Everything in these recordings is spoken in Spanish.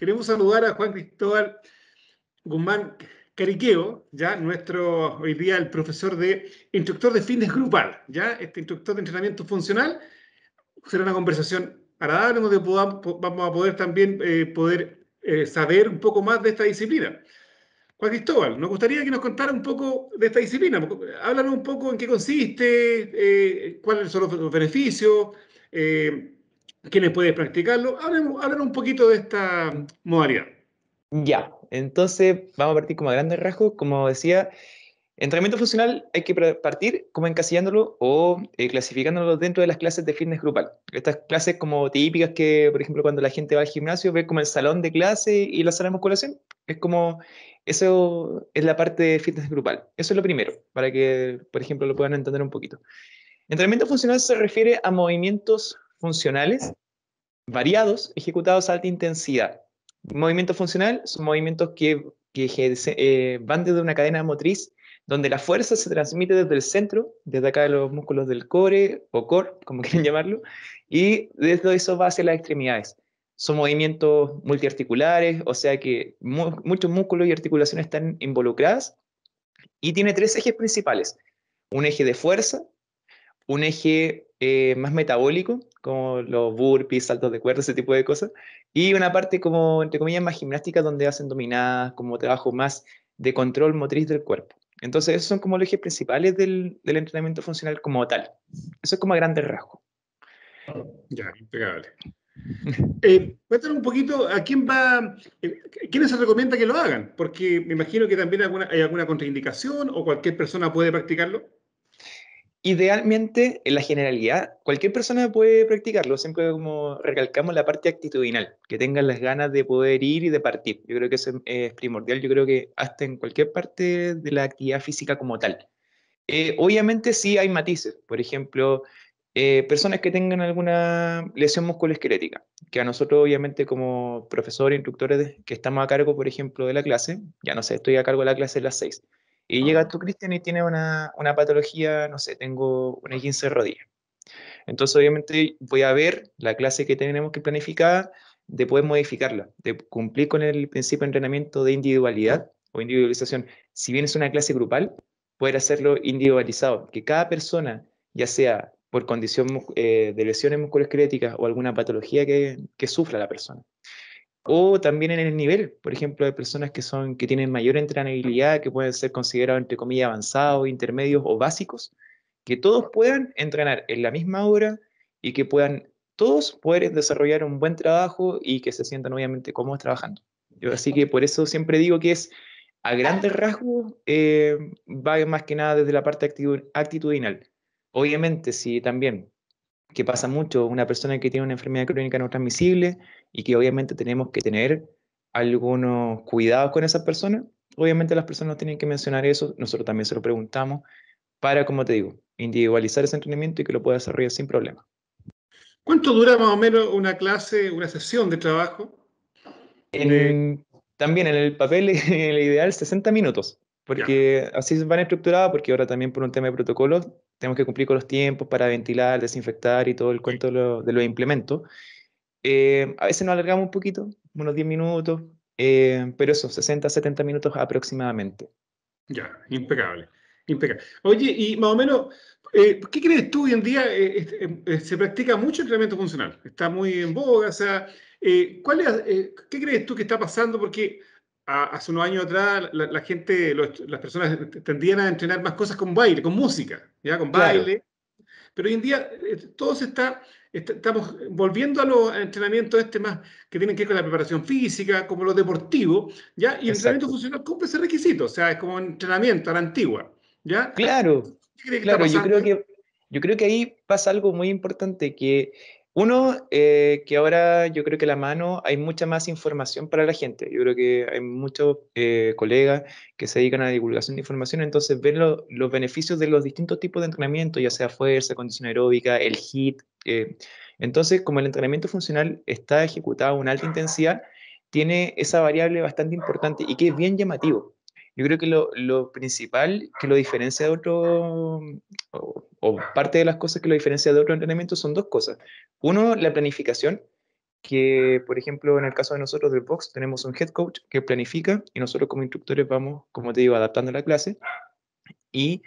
queremos saludar a Juan Cristóbal Guzmán Cariqueo, ya nuestro, hoy día el profesor de instructor de fitness grupal, ya este instructor de entrenamiento funcional. Será una conversación agradable donde podamos, vamos a poder también eh, poder eh, saber un poco más de esta disciplina. Juan Cristóbal, nos gustaría que nos contara un poco de esta disciplina. Háblanos un poco en qué consiste, eh, cuáles son los beneficios, quiénes pueden practicarlo. Háblanos, un poquito de esta modalidad. Ya, entonces vamos a partir como a grandes rasgos. Como decía, entrenamiento funcional hay que partir como encasillándolo o eh, clasificándolo dentro de las clases de fitness grupal. Estas clases como típicas que, por ejemplo, cuando la gente va al gimnasio, ve como el salón de clase y la sala de musculación. Es como eso es la parte de fitness grupal. Eso es lo primero, para que, por ejemplo, lo puedan entender un poquito. Entrenamiento funcional se refiere a movimientos funcionales variados ejecutados a alta intensidad. Movimiento funcional son movimientos que, que eh, van desde una cadena motriz donde la fuerza se transmite desde el centro, desde acá de los músculos del core o core, como quieran llamarlo, y desde eso va hacia las extremidades. Son movimientos multiarticulares, o sea que muchos músculos y articulaciones están involucradas. Y tiene tres ejes principales. Un eje de fuerza, un eje eh, más metabólico, como los burpees, saltos de cuerda, ese tipo de cosas, y una parte como, entre comillas, más gimnástica, donde hacen dominadas, como trabajo más de control motriz del cuerpo. Entonces, esos son como los ejes principales del, del entrenamiento funcional como tal. Eso es como a grandes rasgos. Ya, impecable. Eh, cuéntanos un poquito a quién va, eh, quiénes se recomienda que lo hagan, porque me imagino que también hay alguna contraindicación o cualquier persona puede practicarlo. Idealmente, en la generalidad, cualquier persona puede practicarlo, siempre como recalcamos la parte actitudinal, que tengan las ganas de poder ir y de partir. Yo creo que eso es primordial, yo creo que hasta en cualquier parte de la actividad física como tal. Eh, obviamente sí hay matices, por ejemplo, eh, personas que tengan alguna lesión musculoesquelética, que a nosotros obviamente como profesores, instructores que estamos a cargo, por ejemplo, de la clase, ya no sé, estoy a cargo de la clase de las 6, y llega tú, Cristian, y tiene una, una, patología, no sé, tengo una 15 rodilla. Entonces, obviamente, voy a ver la clase que tenemos que planificar, de poder modificarla, de cumplir con el principio de entrenamiento de individualidad o individualización. Si bien es una clase grupal, poder hacerlo individualizado, que cada persona, ya sea por condición eh, de lesiones musculoesqueléticas o alguna patología que, que, sufra la persona. O también en el nivel, por ejemplo, de personas que, son, que tienen mayor entrenabilidad, que pueden ser considerados, entre comillas, avanzados, intermedios o básicos, que todos puedan entrenar en la misma hora y que puedan todos poder desarrollar un buen trabajo y que se sientan obviamente cómodos trabajando. Así que por eso siempre digo que es a grandes rasgos, eh, va más que nada desde la parte actitudinal Obviamente, si también, que pasa mucho, una persona que tiene una enfermedad crónica no transmisible y que obviamente tenemos que tener algunos cuidados con esa persona, obviamente las personas tienen que mencionar eso, nosotros también se lo preguntamos, para, como te digo, individualizar ese entrenamiento y que lo pueda desarrollar sin problema. ¿Cuánto dura más o menos una clase, una sesión de trabajo? también en el papel, el ideal, 60 minutos. Porque así se van estructurados, porque ahora también por un tema de protocolos tenemos que cumplir con los tiempos para ventilar, desinfectar y todo el cuento de, los implementos. Eh, a veces nos alargamos un poquito, unos 10 minutos, eh, pero eso, 60, 70 minutos aproximadamente. Ya, impecable, impecable. Oye, y más o menos, eh, ¿qué crees tú hoy en día? se practica mucho entrenamiento funcional, está muy en boga, o sea, ¿cuál ¿qué crees tú que está pasando? Porque hace unos años atrás la, gente, las personas tendían a entrenar más cosas con baile, con música, ¿ya? Con baile. Pero hoy en día eh, todo se está, estamos volviendo a los entrenamientos este más que tienen que ver con la preparación física, como lo deportivo, ¿ya? Y el entrenamiento funcional cumple ese requisito, o sea, es como un entrenamiento a la antigua, ¿ya? Claro, claro, yo creo que yo creo que ahí pasa algo muy importante que uno, eh, que ahora yo creo que la mano hay mucha más información para la gente. Yo creo que hay muchos eh, colegas que se dedican a la divulgación de información, entonces ven los beneficios de los distintos tipos de entrenamiento, ya sea fuerza, condición aeróbica, el HIT. Eh. entonces, como el entrenamiento funcional está ejecutado a una alta intensidad, tiene esa variable bastante importante y que es bien llamativo. Yo creo que lo, lo principal que lo diferencia de otro, o, o, parte de las cosas que lo diferencia de otro entrenamiento son dos cosas. Uno, la planificación, que, por ejemplo, en el caso de nosotros del Box, tenemos un head coach que planifica y nosotros como instructores vamos, como te digo, adaptando la clase y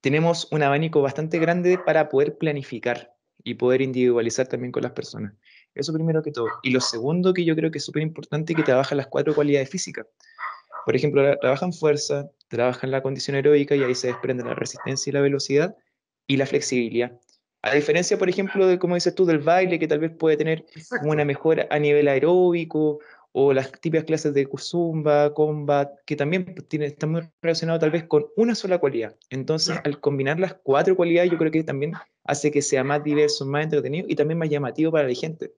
tenemos un abanico bastante grande para poder planificar y poder individualizar también con las personas. Eso primero que todo. Y lo segundo que yo creo que es súper importante que trabaja las cuatro cualidades físicas. Por ejemplo, trabajan fuerza, trabajan la condición aeróbica y ahí se desprende la resistencia y la velocidad y la flexibilidad. A diferencia, por ejemplo, de, como dices tú, del baile, que tal vez puede tener una mejora a nivel aeróbico, o las típicas clases de zumba, combat, que también pues, tiene, está muy relacionado tal vez con una sola cualidad. Entonces, al combinar las cuatro cualidades, yo creo que también hace que sea más diverso, más entretenido y también más llamativo para la gente.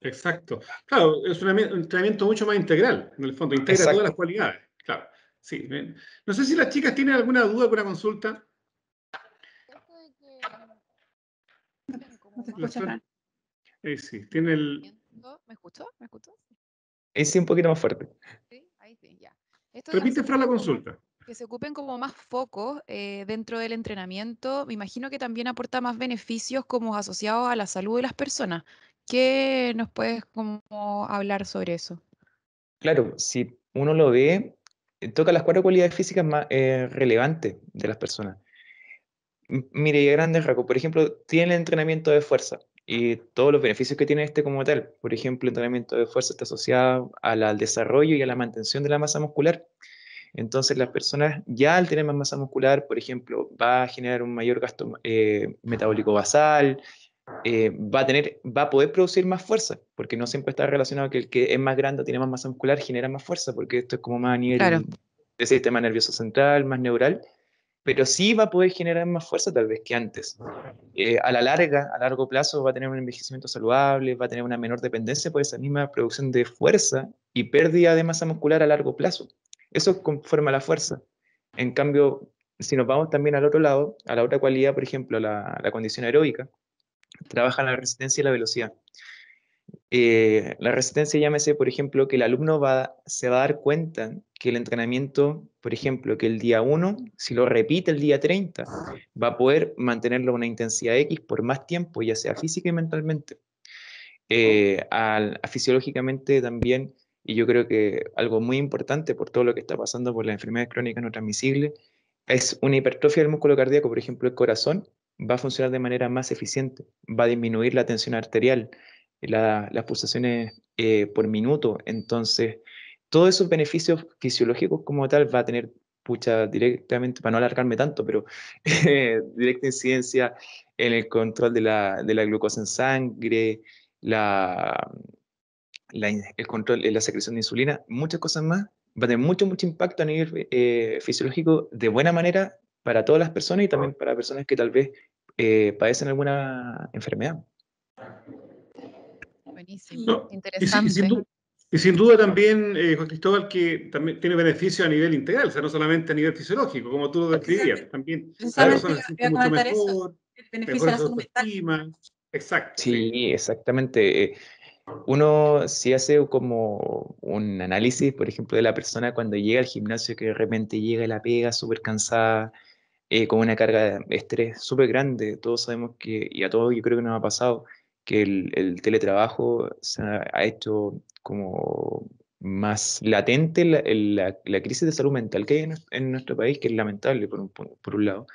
Exacto. Claro, es un entrenamiento mucho más integral, en el fondo, integra todas las cualidades. Claro, sí. No sé si las chicas tienen alguna duda, alguna consulta. Eh, sí, tiene el... ¿Me escuchó? ¿Me escuchó? Es sí, un poquito más fuerte. Sí, ahí sí, ya. Repite, Fran, la consulta. Que se ocupen como más focos eh, dentro del entrenamiento, me imagino que también aporta más beneficios como asociados a la salud de las personas. ¿Qué nos puedes como hablar sobre eso? Claro, si uno lo ve, eh, toca las cuatro cualidades físicas más eh, relevantes de las personas. mire, y a grandes rasgos, por ejemplo, tiene el entrenamiento de fuerza y todos los beneficios que tiene este como tal. Por ejemplo, el entrenamiento de fuerza está asociado al desarrollo y a la mantención de la masa muscular. Entonces, las personas ya al tener más masa muscular, por ejemplo, va a generar un mayor gasto eh, metabólico basal, eh, va, a tener, va a poder producir más fuerza, porque no siempre está relacionado que el que es más grande o tiene más masa muscular genera más fuerza, porque esto es como más a nivel del sistema nervioso central, más neural, pero sí va a poder generar más fuerza tal vez que antes. Eh, a la larga, a largo plazo, va a tener un envejecimiento saludable, va a tener una menor dependencia por esa misma producción de fuerza y pérdida de masa muscular a largo plazo. Eso conforma la fuerza. En cambio, si nos vamos también al otro lado, a la otra cualidad, por ejemplo, la, la condición aeróbica, trabaja la resistencia y la velocidad. Eh, la resistencia llámese, por ejemplo, que el alumno va, se va a dar cuenta que el entrenamiento, por ejemplo, que el día 1, si lo repite el día 30, va a poder mantenerlo a una intensidad X por más tiempo, ya sea física y mentalmente. Eh, fisiológicamente también, y yo creo que algo muy importante por todo lo que está pasando por las enfermedades crónicas no transmisibles, es una hipertrofia del músculo cardíaco, por ejemplo, el corazón, va a funcionar de manera más eficiente, va a disminuir la tensión arterial, las pulsaciones eh, por minuto. Entonces, todos esos beneficios fisiológicos como tal va a tener, pucha, directamente, para no alargarme tanto, pero directa incidencia en el control de la, la glucosa en sangre, la, el control de la secreción de insulina, muchas cosas más. Va a tener mucho, mucho impacto a nivel eh, fisiológico de buena manera para todas las personas y también para personas que tal vez eh, padecen alguna enfermedad. Buenísimo, interesante. Y sin, duda, también, eh, Juan Cristóbal, que también tiene beneficio a nivel integral, o sea, no solamente a nivel fisiológico, como tú lo describías, también la persona se mucho mejor, beneficio a la Exacto. Sí, exactamente. Uno si hace como un análisis, por ejemplo, de la persona cuando llega al gimnasio, que de repente llega y la pega súper cansada, eh, con una carga de estrés súper grande. Todos sabemos que, y a todos yo creo que nos ha pasado, que el, teletrabajo se ha, hecho como más latente la, la, crisis de salud mental que hay en, nuestro país, que es lamentable por un, por un lado.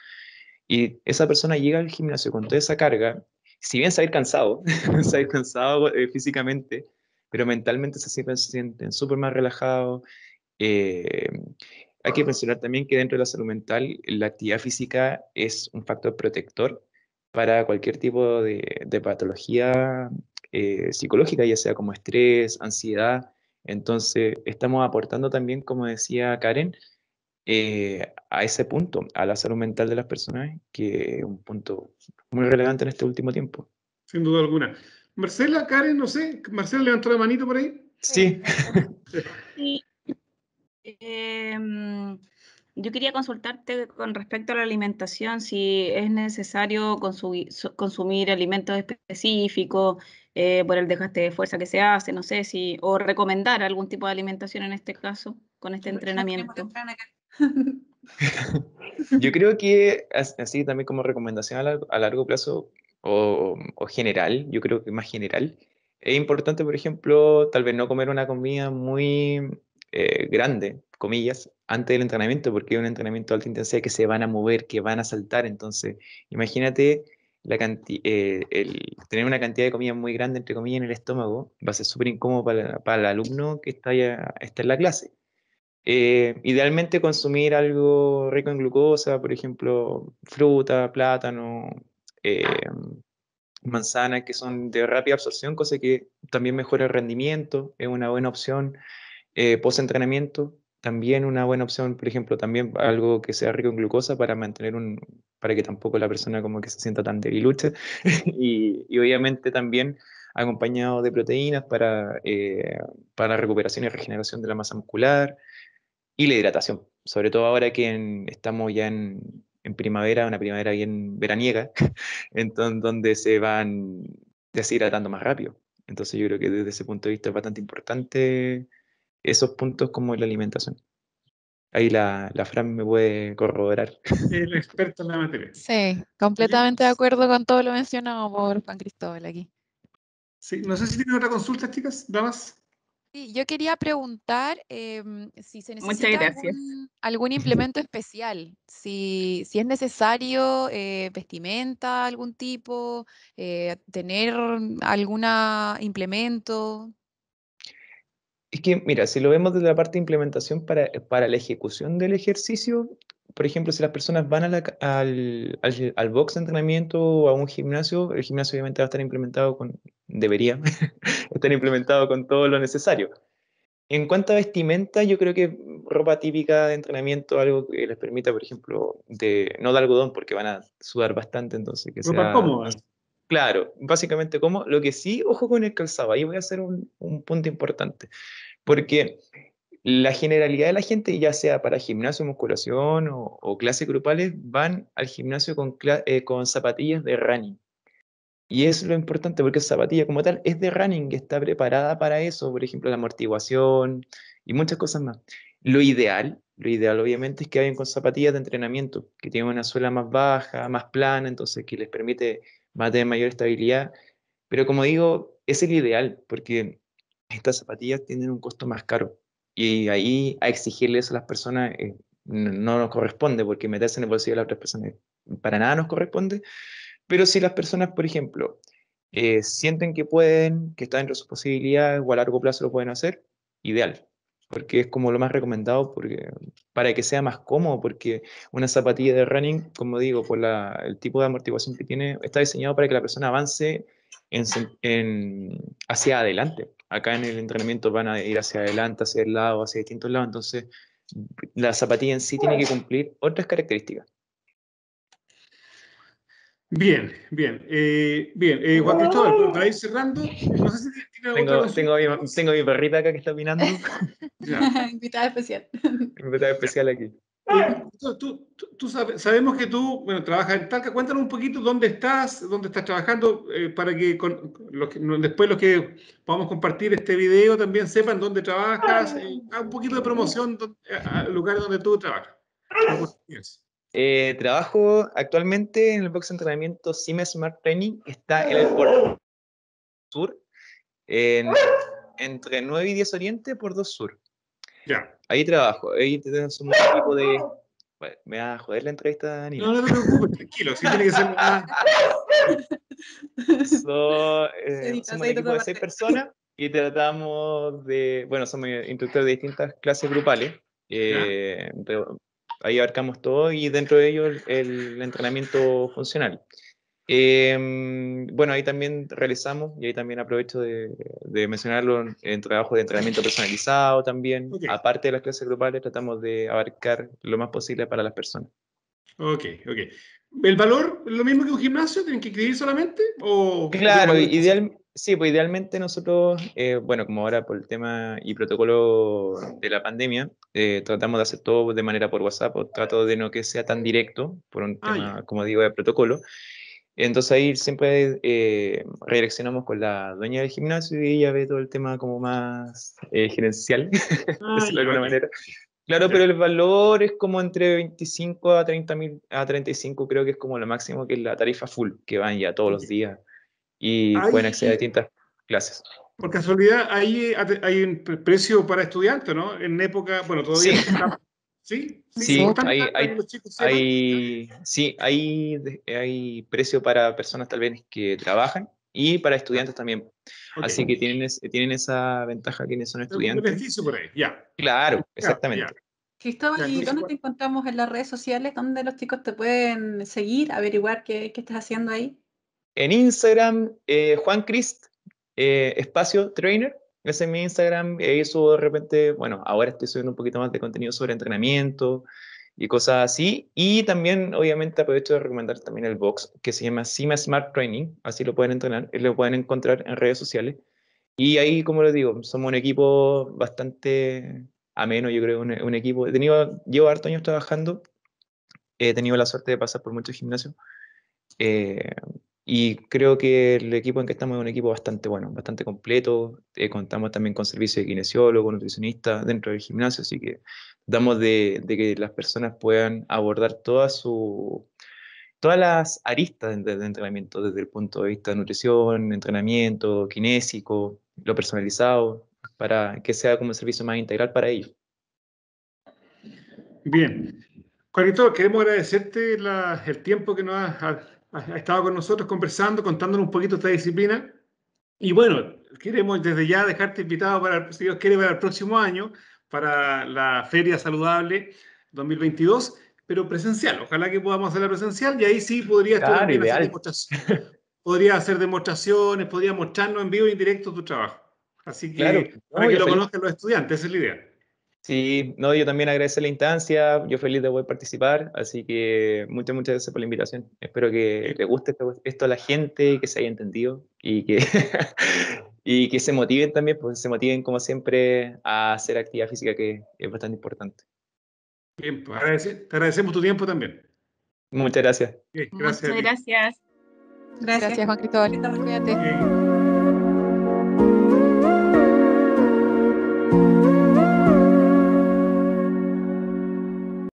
Y esa persona llega al gimnasio con toda esa carga, si bien se va a ir cansado, se va a ir cansado eh, físicamente, pero mentalmente se sienten súper más relajados. Eh, hay que mencionar también que dentro de la salud mental, la actividad física es un factor protector para cualquier tipo de, patología eh, psicológica, ya sea como estrés, ansiedad. Entonces, estamos aportando también, como decía Karen, eh, a ese punto, a la salud mental de las personas, que es un punto muy relevante en este último tiempo. Sin duda alguna. Marcela, Karen, no sé, Marcela levantó la manito por ahí. Sí. sí. Em, yo quería consultarte con respecto a la alimentación, si es necesario consumir, alimentos específicos eh, por el desgaste de fuerza que se hace, no sé si, o recomendar algún tipo de alimentación en este caso, con este entrenamiento. Yo creo que así también como recomendación a largo, plazo o, o, general, yo creo que más general, es importante, por ejemplo, tal vez no comer una comida muy eh, grande, comillas, antes del entrenamiento, porque es un entrenamiento de alta intensidad que se van a mover, que van a saltar. Entonces, imagínate la eh, el tener una cantidad de comida muy grande, entre comillas, en el estómago, va a ser súper incómodo para, el alumno que está, ya, está en la clase. Eh, idealmente consumir algo rico en glucosa, por ejemplo, fruta, plátano, eh, manzanas que son de rápida absorción, cosa que también mejora el rendimiento, es una buena opción. Eh, Post-entrenamiento, también una buena opción, por ejemplo, también algo que sea rico en glucosa para mantener un, para que tampoco la persona como que se sienta tan debiluche. y, obviamente también acompañado de proteínas para, eh, para recuperación y regeneración de la masa muscular y la hidratación, sobre todo ahora que estamos ya en, en, primavera, una primavera bien veraniega, entonces, donde se van deshidratando más rápido. Entonces yo creo que desde ese punto de vista es bastante importante esos puntos como la alimentación. Ahí la, la Fran me puede corroborar. El experto en la materia. Sí, completamente de acuerdo con todo lo mencionado por Juan Cristóbal aquí. Sí, no sé si tienen otra consulta, chicas, damas. Sí, yo quería preguntar eh, si se necesita algún, algún, implemento especial, si, si es necesario eh, vestimenta, algún tipo, eh, tener algún implemento. Es que, mira, si lo vemos desde la parte de implementación para, para la ejecución del ejercicio, por ejemplo, si las personas van al, al, al, box de entrenamiento o a un gimnasio, el gimnasio obviamente va a estar implementado con, debería estar implementado con todo lo necesario. En cuanto a vestimenta, yo creo que ropa típica de entrenamiento, algo que les permita, por ejemplo, de, no de algodón, porque van a sudar bastante, entonces que ropa cómoda. Claro, básicamente como, lo que sí, ojo con el calzado, ahí voy a hacer un, un punto importante, porque la generalidad de la gente, ya sea para gimnasio, musculación o, clases grupales, van al gimnasio con, eh, zapatillas de running. Y es lo importante porque esa zapatilla como tal es de running, está preparada para eso, por ejemplo, la amortiguación y muchas cosas más. Lo ideal, lo ideal obviamente es que vayan con zapatillas de entrenamiento, que tienen una suela más baja, más plana, entonces que les permite más tener mayor estabilidad. Pero como digo, es el ideal, porque estas zapatillas tienen un costo más caro. Y ahí a exigirle eso a las personas eh, no, nos corresponde, porque meterse en el bolsillo de las otras personas para nada nos corresponde. Pero si las personas, por ejemplo, eh, sienten que pueden, que está dentro de sus posibilidades o a largo plazo lo pueden hacer, ideal, porque es como lo más recomendado porque, para que sea más cómodo, porque una zapatilla de running, como digo, por la, el tipo de amortiguación que tiene, está diseñado para que la persona avance en, en, hacia adelante acá en el entrenamiento van a ir hacia adelante, hacia el lado, hacia distintos lados, entonces la zapatilla en sí tiene que cumplir otras características. Bien, bien, eh, bien. Eh, Juan Cristóbal, para ir cerrando, no sé si tiene tengo, tengo, mi, tengo mi perrita acá que está opinando. Invitada especial. Invitada especial aquí. Tú, tú, sabemos que tú bueno, trabajas en Talca. Cuéntanos un poquito dónde estás, dónde estás trabajando, eh, para que, después los que podamos compartir este video también sepan dónde trabajas. Eh, un poquito de promoción al lugar donde tú trabajas. Eh, trabajo actualmente en el box de entrenamiento CIME Smart Training, está en el Por Sur, entre 9 y 10 Oriente por 2 Sur. Ya. Ahí trabajo, ahí tenemos un equipo de. me va a joder la entrevista, Daniel. No, no te preocupes, tranquilo, sí tiene que ser más. So, eh, somos un equipo de seis personas y tratamos de. Bueno, somos instructores de distintas clases grupales. Eh, ahí abarcamos todo y dentro de ello el, el entrenamiento funcional. Eh, bueno, ahí también realizamos, y ahí también aprovecho de, mencionarlo, en trabajo de entrenamiento personalizado también. Aparte de las clases grupales, tratamos de abarcar lo más posible para las personas. Ok, ok. ¿El valor lo mismo que un gimnasio? ¿Tienen que escribir solamente? O claro, ideal, sí, pues idealmente nosotros, eh, bueno, como ahora por el tema y protocolo de la pandemia, eh, tratamos de hacer todo de manera por WhatsApp, o trato de no que sea tan directo, por un ah, tema, como digo, de protocolo. Entonces ahí siempre eh, redireccionamos con la dueña del gimnasio y ella ve todo el tema como más eh, gerencial, ah, de alguna manera. Claro, pero el valor es como entre 25 a 30 mil, a 35 creo que es como lo máximo que es la tarifa full, que van ya todos los días y pueden acceder a distintas clases. Por casualidad, hay, hay un precio para estudiantes, ¿no? En época, bueno, todavía Sí. está- ¿Sí? Sí, ¿Importante hay- hay- sí, precio para personas tal vez que trabajan y para estudiantes también. Así que tienen, es- tienen esa ventaja quienes son estudiantes. beneficio por ahí, ya. Claro, exactamente. ya. Cristóbal, ¿y dónde ¿cuál- te encontramos en las redes sociales? ¿Dónde los chicos te pueden seguir, averiguar qué, qué estás haciendo ahí? En Instagram, eh, Juan Crist, eh, espacio trainer. Ese es mi Instagram. Ahí subo de repente, bueno, ahora estoy subiendo un poquito más de contenido sobre entrenamiento y cosas así. Y también, obviamente, aprovecho de recomendar también el box que se llama Cima Smart Training. Así lo pueden entrenar, lo pueden encontrar en redes sociales. Y ahí, como les digo, somos un equipo bastante ameno, yo creo, un, un equipo. He tenido, llevo hartos años trabajando. He tenido la suerte de pasar por muchos gimnasios. Eh, y creo que el equipo en que estamos es un equipo bastante bueno, bastante completo. Eh, contamos también con servicio de kinesiólogo, nutricionista dentro del gimnasio, así que damos de, que las personas puedan abordar todas su, todas las aristas de, de entrenamiento, desde el punto de vista de nutrición, entrenamiento, kinésico, lo personalizado, para que sea como un servicio más integral para ellos. Bien. Juanito, queremos agradecerte el tiempo que nos has, has estado con nosotros conversando, contándonos un poquito esta disciplina. Y bueno, queremos desde ya dejarte invitado para, si Dios quiere, para el próximo año, para la Feria Saludable 2022, pero presencial. Ojalá que podamos hacerla presencial y ahí sí podrías Claro, hacer demostraciones. Podrías hacer demostraciones, podrías mostrarnos en vivo y en directo tu trabajo. Así que Claro. para No, que lo feliz. conozcan los estudiantes, esa es la idea. Sí, no, yo también agradecer la instancia, yo feliz de poder participar, así que muchas, muchas gracias por la invitación. Espero que le guste esto, esto a la gente, que se haya entendido y que, y que se motiven también, pues se motiven como siempre a hacer actividad física, que es bastante importante. Bien, pues agradece- te agradecemos tu tiempo también. Muchas gracias. Gracias. Muchas gracias. Gracias. Gracias, Juan Cristóbal. Cuídate.